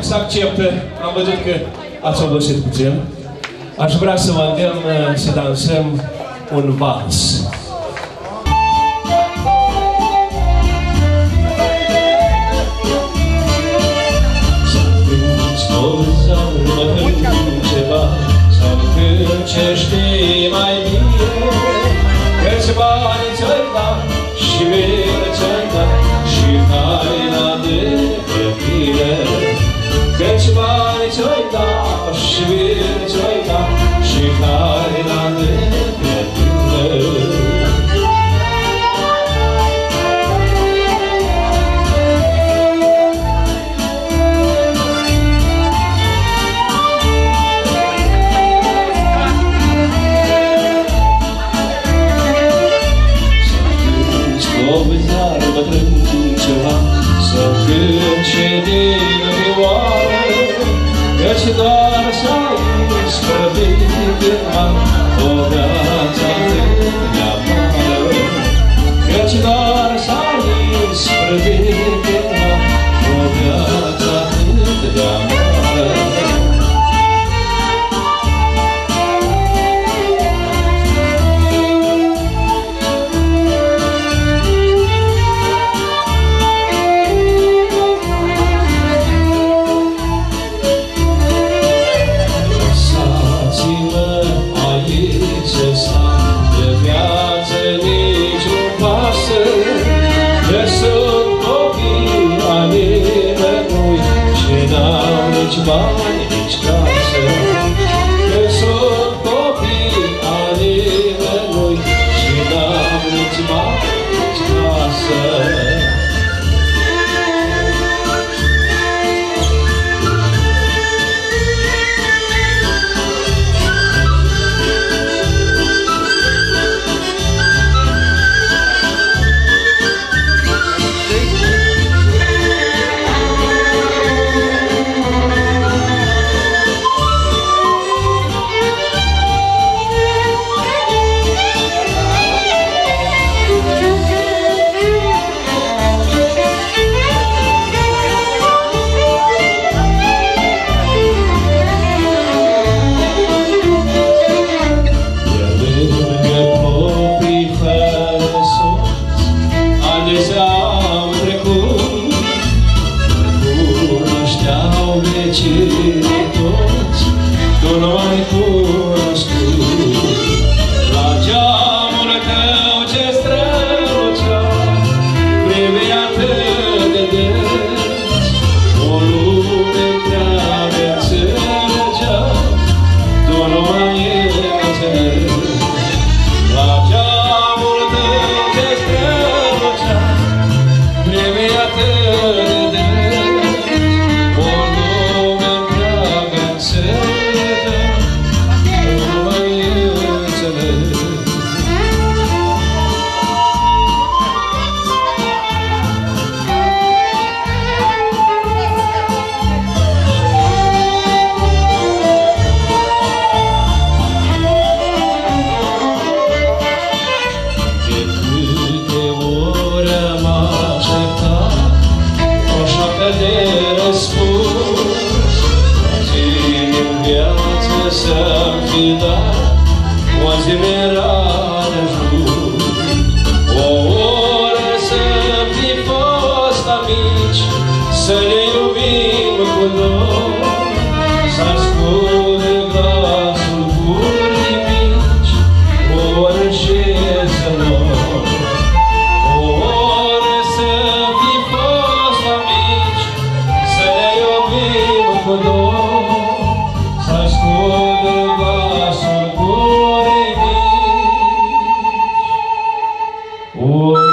să accepte. Am văzut că ați obosit puțin. Aș vrea să vă îndemn uh, să dansăm un vals. çayda, şivir çayda. taşlar şahıs Kırılan fotoğrafı bani, nici casă Că sunt copii al nimănui Și n-am nici bani, nici casă să-mi fi dat, o zi mi-era de ajuns. O oră să fi fost amici, să ne iubim cu dor, să asculte glasul gurii mici, o oră și să mor. O oră să fi fost amici, să ne iubim cu dor, O